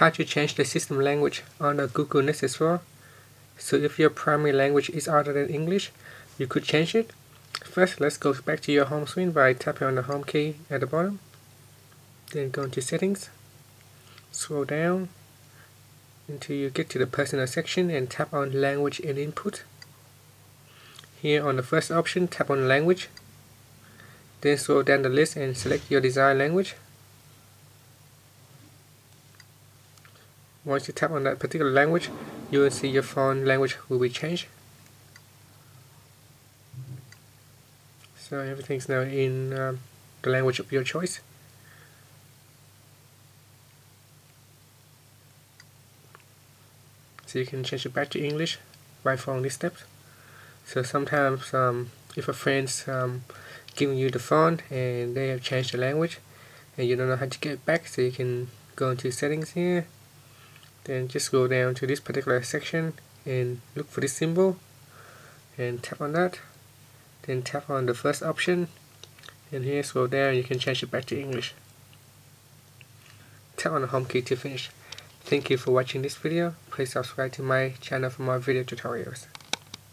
how to change the system language on the Google Nexus 4. So if your primary language is other than English, you could change it. First, let's go back to your home screen by tapping on the home key at the bottom. Then go into settings, scroll down until you get to the personal section and tap on language and input. Here on the first option, tap on language. Then scroll down the list and select your desired language. Once you tap on that particular language, you will see your phone language will be changed. So everything's now in um, the language of your choice. So you can change it back to English by following these steps. So sometimes um, if a friend's um, giving you the phone and they have changed the language and you don't know how to get back, so you can go into settings here then just go down to this particular section and look for this symbol and tap on that. Then tap on the first option. And here scroll down you can change it back to English. Tap on the home key to finish. Thank you for watching this video. Please subscribe to my channel for more video tutorials